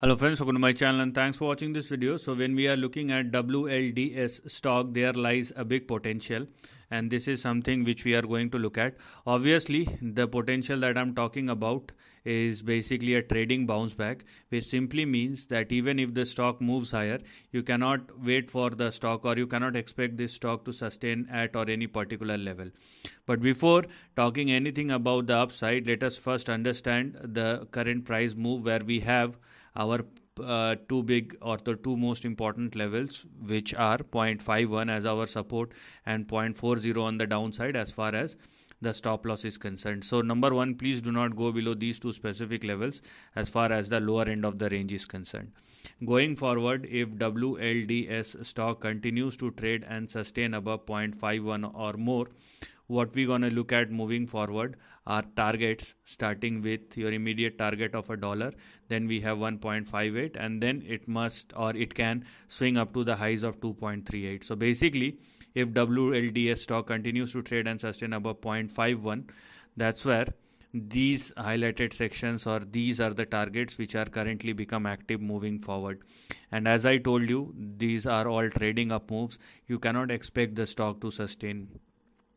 Hello friends, welcome to my channel and thanks for watching this video. So when we are looking at WLDS stock, there lies a big potential and this is something which we are going to look at. Obviously, the potential that I'm talking about is basically a trading bounce back, which simply means that even if the stock moves higher, you cannot wait for the stock or you cannot expect this stock to sustain at or any particular level. But before talking anything about the upside, let us first understand the current price move where we have our uh, two big or the two most important levels which are 0.51 as our support and 0.40 on the downside as far as the stop loss is concerned. So number one please do not go below these two specific levels as far as the lower end of the range is concerned. Going forward if wlds stock continues to trade and sustain above 0.51 or more what we're going to look at moving forward. Are targets starting with your immediate target of a dollar then we have 1.58 and then it must or it can swing up to the highs of 2.38 so basically if WLDS stock continues to trade and sustain above 0.51 that's where these highlighted sections or these are the targets which are currently become active moving forward. And as i told you these are all trading up moves. You cannot expect the stock to sustain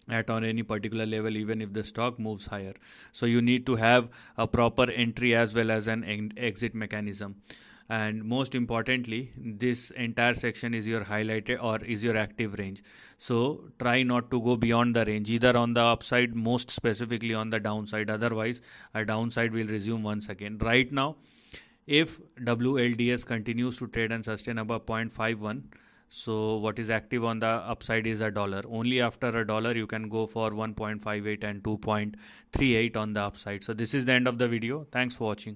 at on any particular level even if the stock moves higher. So you need to have a proper entry as well as an exit mechanism. And most importantly this entire section is your highlighted or is your active range. So try not to go beyond the range either on the upside most specifically on the downside. Otherwise a downside will resume once again. Right now if WLDS continues to trade and sustain above 0.51 so what is active on the upside is a dollar. Only after a dollar you can go for 1.58 and 2.38 on the upside. So this is the end of the video. Thanks for watching